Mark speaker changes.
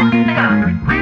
Speaker 1: Stop.